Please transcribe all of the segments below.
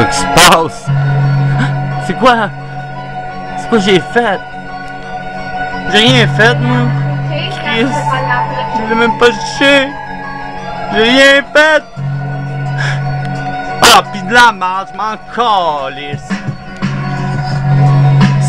Quoi se passe? C'est quoi? C'est quoi j'ai fait? J'ai rien fait, moi. Je l'ai même pas touché. J'ai rien fait. Ah, pis de la merde, je m'en calisse.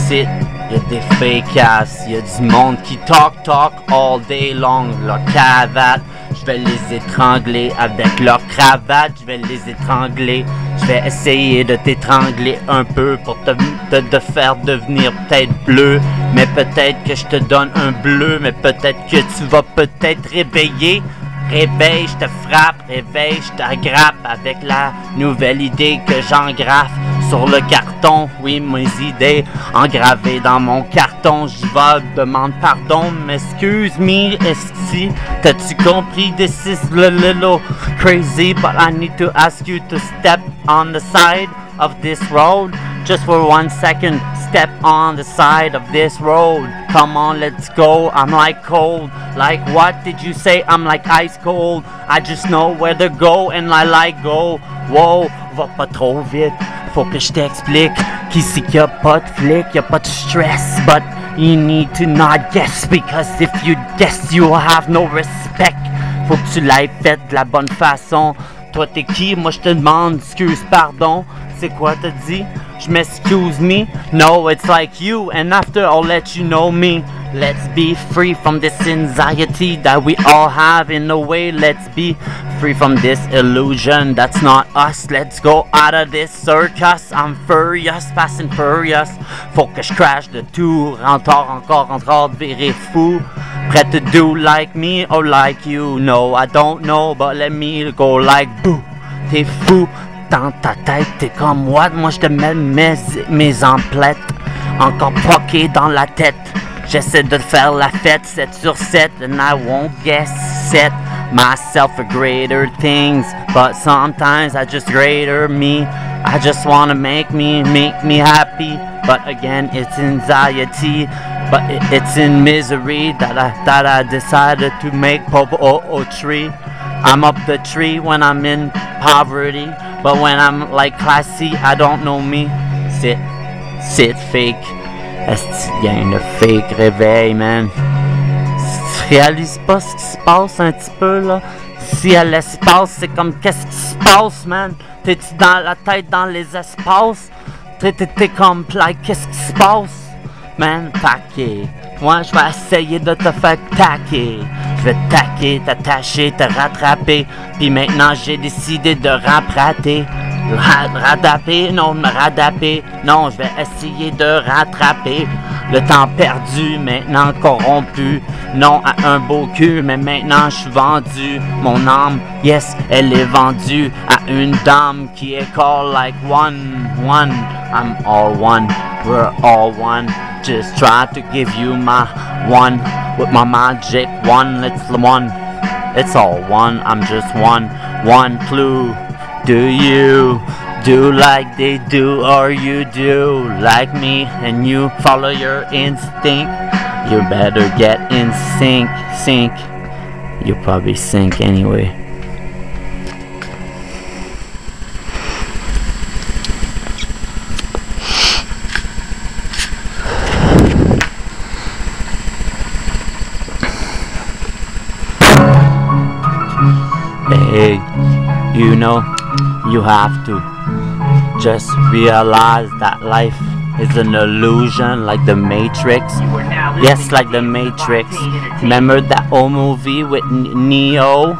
C'est Y'a des fake ass, y'a du monde qui talk talk all day long, leur cravate. Je vais les étrangler avec leur cravate, je vais les étrangler. Je vais essayer de t'étrangler un peu pour te, faire devenir peut-être bleu. Mais peut-être que je te donne un bleu, mais peut-être que tu vas peut-être réveiller. Réveille, je te frappe, réveille, je t'aggrappe avec la nouvelle idée que j'engrafe sur le carton. Oui, mes idées engravées dans mon carton. J'y vais, demande pardon, m'excuse me, esti. T'as-tu compris? This is a little crazy, but I need to ask you to step on the side of this road. Just for one second, step on the side of this road. Come on, let's go. I'm like cold. Like what did you say? I'm like ice cold. I just know where to go and I like go. Wow, va pas trop vite. Faut que je t'explique qu'ici y a pas de flic, y a pas de stress, but you need to not guess because if you guess, you will have no respect. Faut que tu l'ailles fait de la bonne façon. Toi t'es qui? Moi je te demande, excuse, pardon. C'est quoi t'as dit? Je m'excuse me? No, it's like you, and after I'll let you know me. Let's be free from this anxiety that we all have in a way. Let's be free from this illusion that's not us. Let's go out of this circus. I'm furious, and furious. Faut que je crash de tout. Rentre encore, encore, virer fou. Prêt to do like me or like you? No, I don't know, but let me go like boo. T'es fou dans ta tête, t'es comme what? Moi je te mets mes, mes emplettes encore poqué dans la tête. J'essaie de faire la fête 7 sur 7 and I won't guess set myself for greater things. But sometimes I just greater me. I just wanna make me, make me happy. But again, it's anxiety. But it's in misery that I that I decided to make poetry. I'm up the tree when I'm in poverty. But when I'm like classy, I don't know me. Sit, sit fake. Est-ce a une fake réveil, man? Tu réalises pas ce qui se passe un petit peu, là? Si à l'espace, c'est comme qu'est-ce qui se passe, man? T'es-tu dans la tête dans les espaces? T'es, comme, like, qu'est-ce qui se passe? Man, taquer. Moi, je vais essayer de te faire taquer. Je vais taquer, t'attacher, te rattraper. Puis maintenant, j'ai décidé de raprater. Radaper, non, me radaper. Non, je vais essayer de rattraper le temps perdu, maintenant corrompu. Non à un beau cul, mais maintenant je suis vendu. Mon âme, yes, elle est vendue à une dame qui est call like one, one. I'm all one, we're all one. Just try to give you my one with my magic one. It's the one. It's all one. I'm just one, one clue. Do you do like they do, or you do like me and you follow your instinct? You better get in sync, sync. You'll probably sink anyway. Hey, you know, you have to just realize that life is an illusion like the Matrix. Yes, like the Matrix. Remember that old movie with Neo?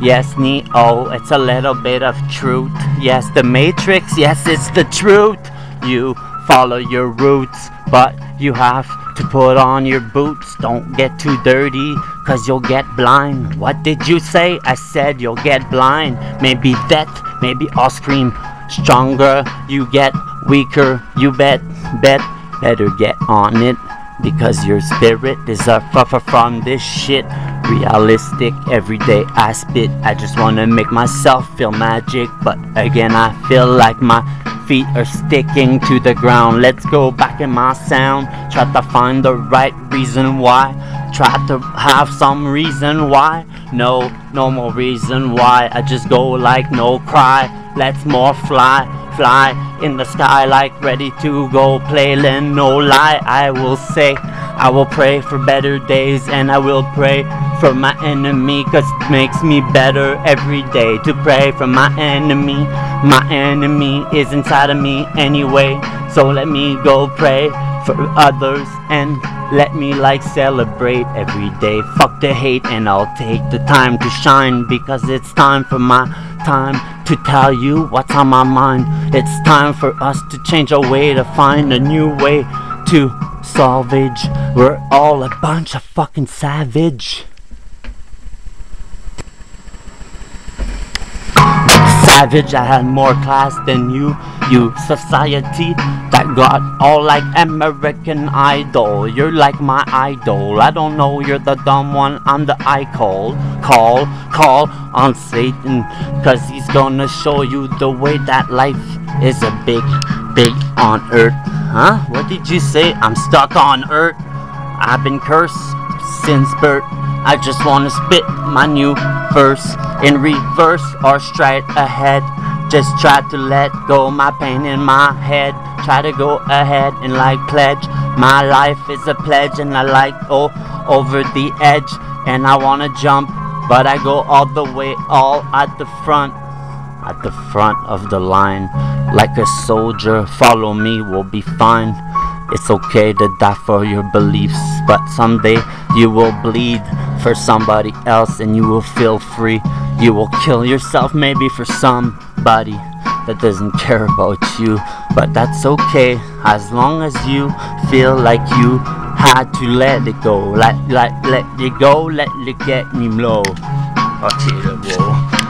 Yes, Neo. It's a little bit of truth. Yes, the Matrix. Yes, it's the truth. You follow your roots, but you have to put on your boots. Don't get too dirty, cause you'll get blind. What did you say? I said you'll get blind. Maybe that, maybe I'll scream stronger. You get weaker, you bet, bet. Better get on it, because your spirit is a far from this shit. Realistic, everyday I spit. I just wanna make myself feel magic, but again, I feel like my feet are sticking to the ground. Let's go back in my sound. Try to find the right reason why. Try to have some reason why. No, no more reason why. I just go like no cry. Let's more fly. fly in the sky like ready to go playland no lie I will say I will pray for better days and I will pray for my enemy cause it makes me better every day to pray for my enemy. My enemy is inside of me anyway so let me go pray for others and let me like celebrate every day. Fuck the hate and I'll take the time to shine because it's time for my time to tell you what's on my mind. It's time for us to change our way to find a new way to salvage. We're all a bunch of fucking savage savage I had more class than you you society that got all like American Idol. You're like my idol. I don't know you're the dumb one I'm the I call call call on Satan cause he's gonna show you the way that life is a big big on earth. Huh? What did you say? I'm stuck on earth. I've been cursed since birth. I just wanna spit my new verse in reverse or straight ahead. Just try to let go my pain in my head. Try to go ahead and like pledge. My life is a pledge and I like oh over the edge and I wanna jump, but I go all the way all at the front. At the front of the line, like a soldier, follow me, we'll be fine. It's okay to die for your beliefs, but someday you will bleed for somebody else and you will feel free. You will kill yourself maybe for somebody that doesn't care about you, but that's okay as long as you feel like you had to let it go. Let let let it go, let it get me low. Okay.